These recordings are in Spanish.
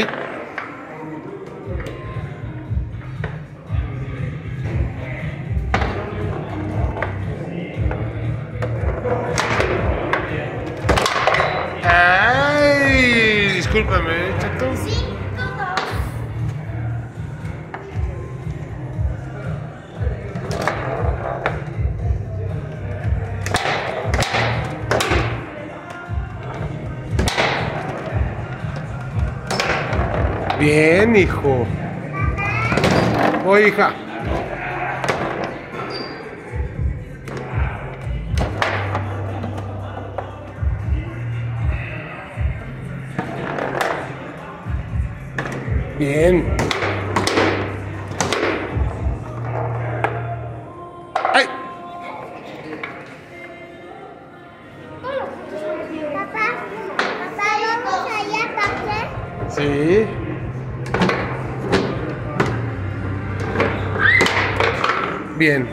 Pit. Ay, discúlpame, chato. Bien, hijo. Oye, hija. Bien. ¡Ay! Papá, papá, vamos allá pasar. Sí. Bien.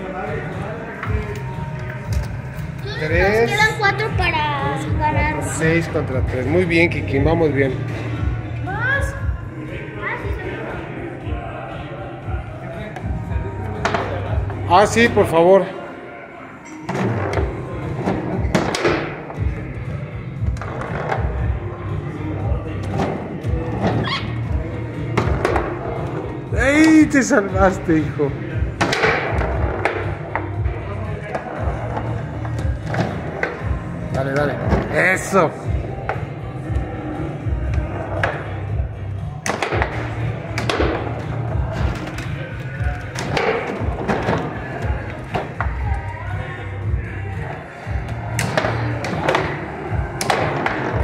Tres. Nos quedan cuatro para ganar. Seis contra tres. Muy bien, Kiki. Vamos bien. Ah, sí, por favor. ¡Ey! Te salvaste, hijo. Dale, dale. Eso.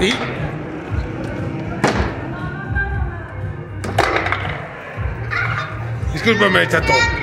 Y. Discúlpame, chato.